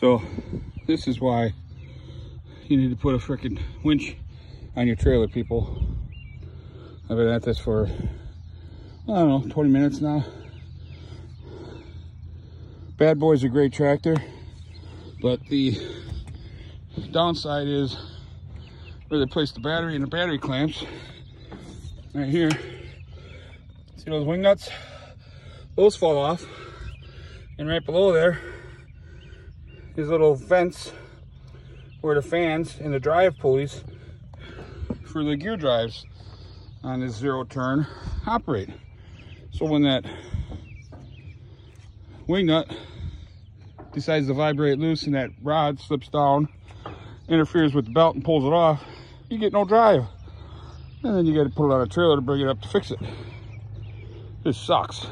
So this is why you need to put a freaking winch on your trailer, people. I've been at this for, I don't know, 20 minutes now. Bad Boy's a great tractor, but the downside is where they place the battery and the battery clamps. Right here. See those wing nuts? Those fall off. And right below there, these little vents where the fans and the drive pulleys for the gear drives on this zero turn operate. So when that wing nut decides to vibrate loose and that rod slips down, interferes with the belt and pulls it off, you get no drive. And then you got to put it on a trailer to bring it up to fix it. This sucks.